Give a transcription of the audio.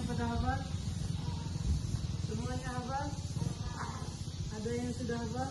Pada hafal? Semuanya hafal? Ada yang sudah hafal?